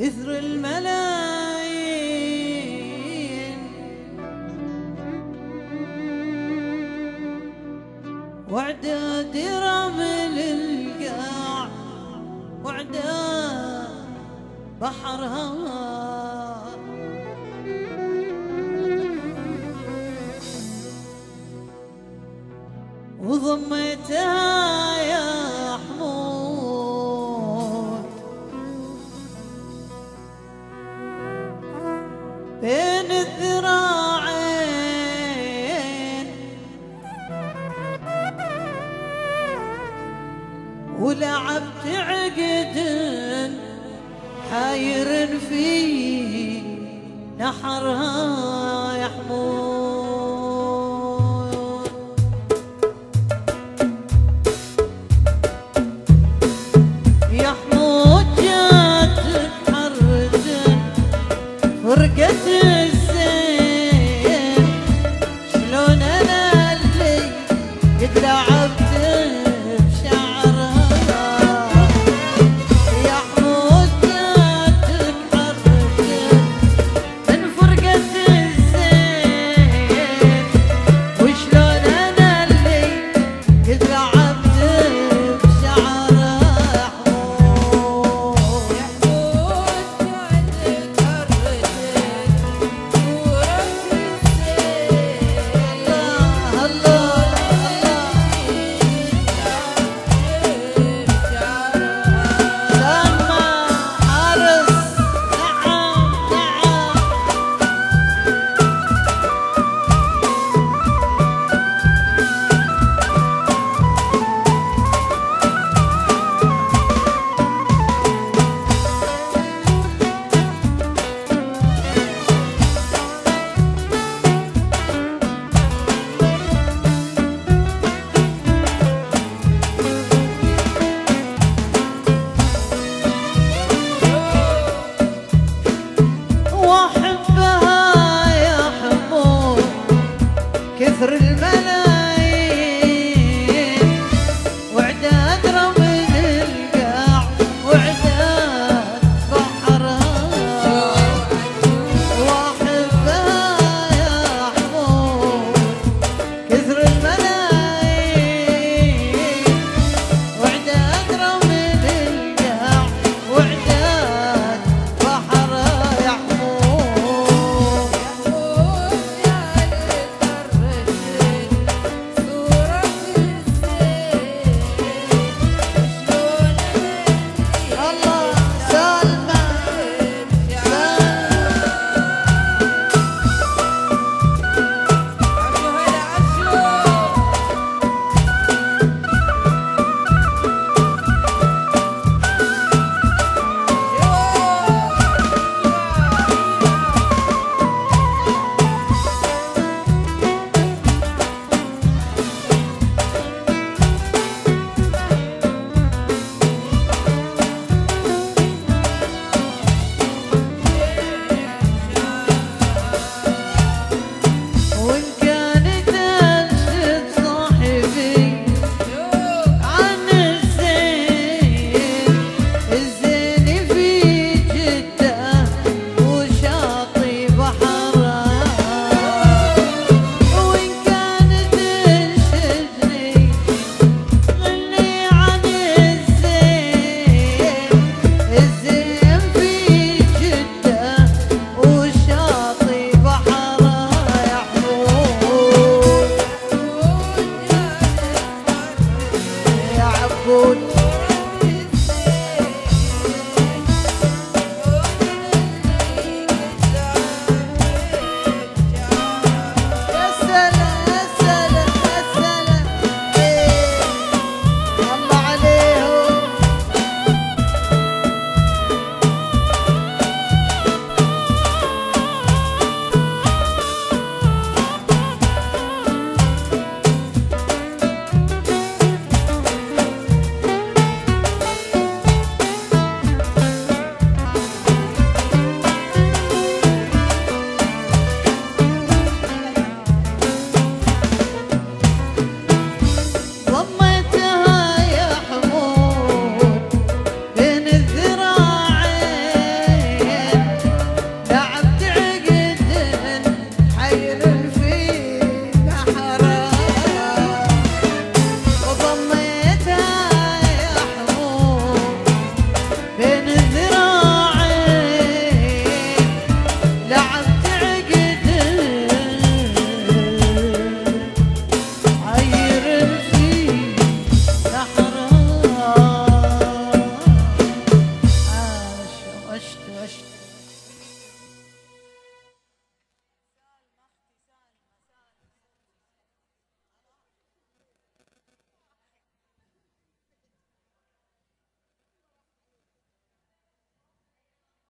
إثر الملايين. وعداد رمل القاع وعداد بحرها بين الذراعين. ولعبت عقد حاير فيه نحرها يحمون ذكرى takut